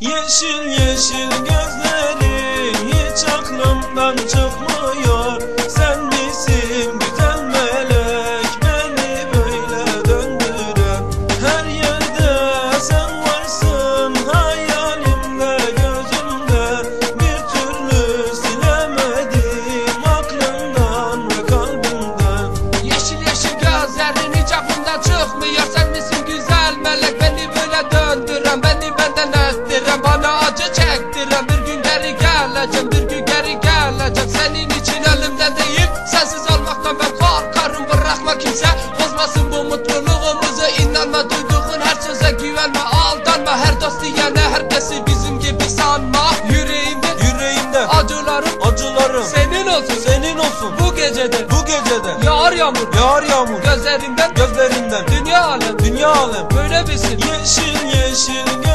Yeşil yeşil gözleri hiç aklımdan çıkmıyor olsun. Bu gecede Bu gecede. Yağar yağmur. Yağar yağmur. Gözlerinden. Gözlerinden. Dünya alem. Dünya alem. Böyle bilsin. Yeşil yeşil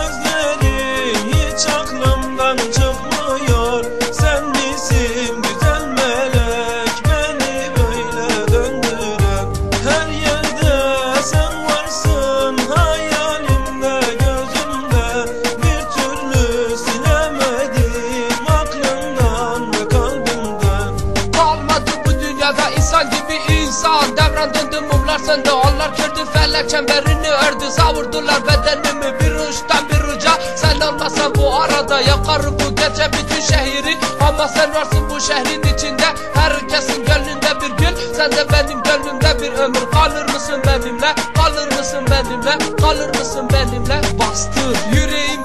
insan gibi insan. Devran döndü mumlar söndü onlar kördü felek çemberini ördü. Savurdular bedenimi. Bir uçtan bir uca. Sen olmasan bu arada yakarım bu gece bütün şehri. Ama sen varsın bu şehrin içinde. Herkesin gönlünde bir gül. Sen de benim gönlümde bir ömür. Kalır mısın benimle? Kalır mısın benimle? Kalır mısın benimle? Bastır Yüreğimde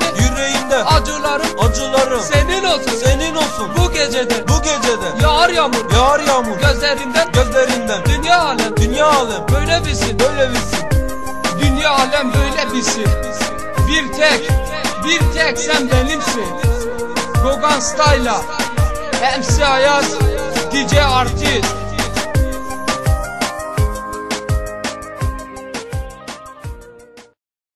acılarım Senin olsun. Senin olsun. Bu gecede. Bu gecede. Yağar yağmur. Yağar yağmur. Gözlerinden. Gözlerinden. Dünya alem. Dünya alem. Böyle bilsin. Böyle bilsin. Dünya alem böyle bilsin. Bir tek Bir tek sen benimsin. Gogan Style'a MC Ayaz DJ Artist